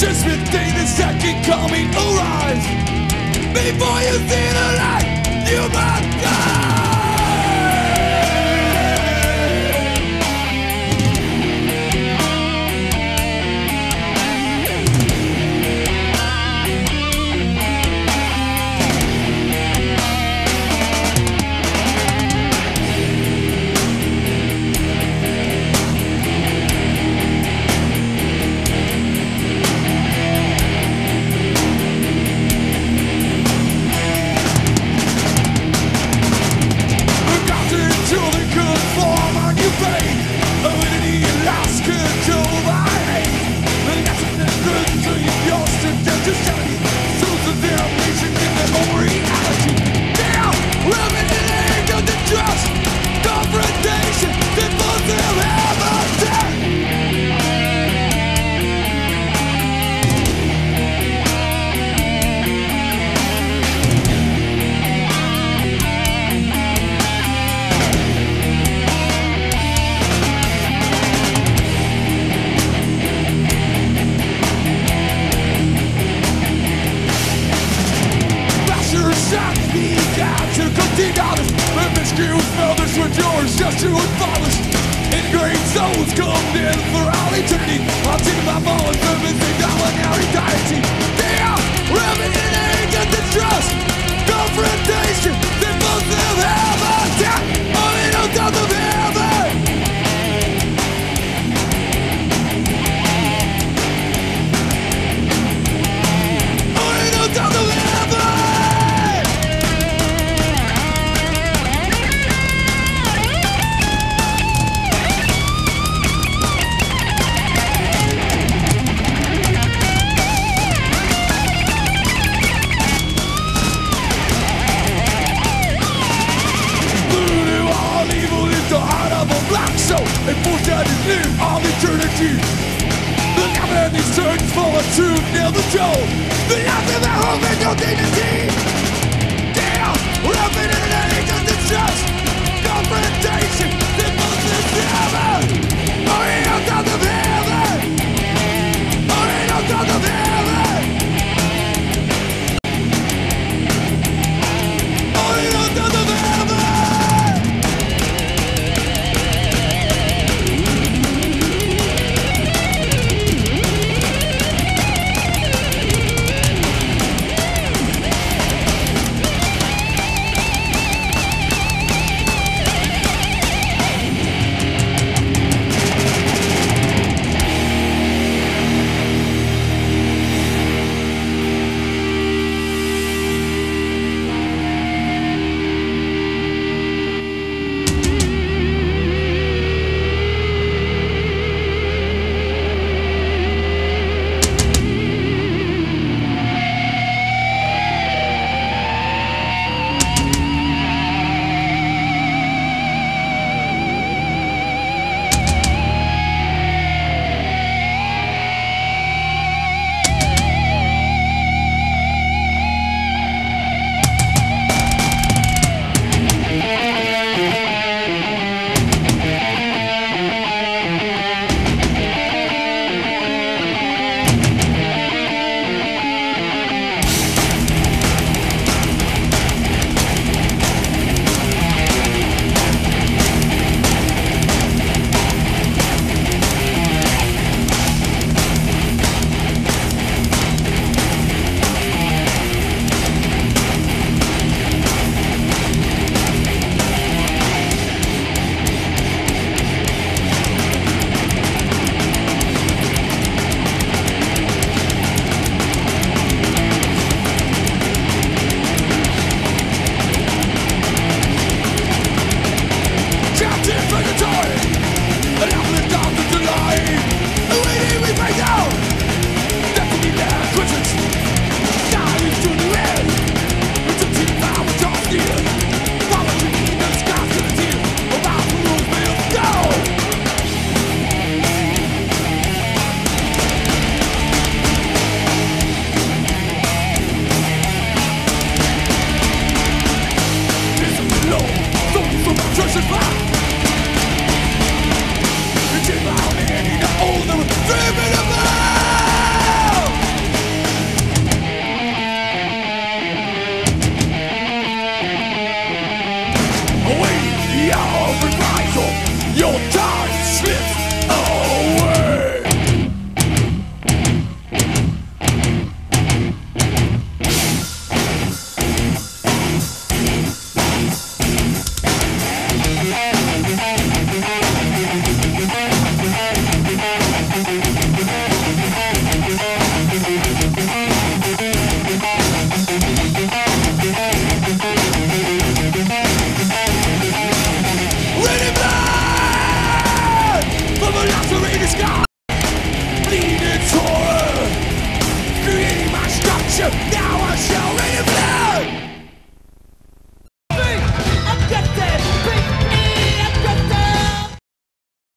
Just within a second, call me alive Before you see the light, you must die! to advance. In great souls come and force out his name all eternity. The man is search for a truth near the show. The odds the home and no dignity.